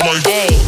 Hey.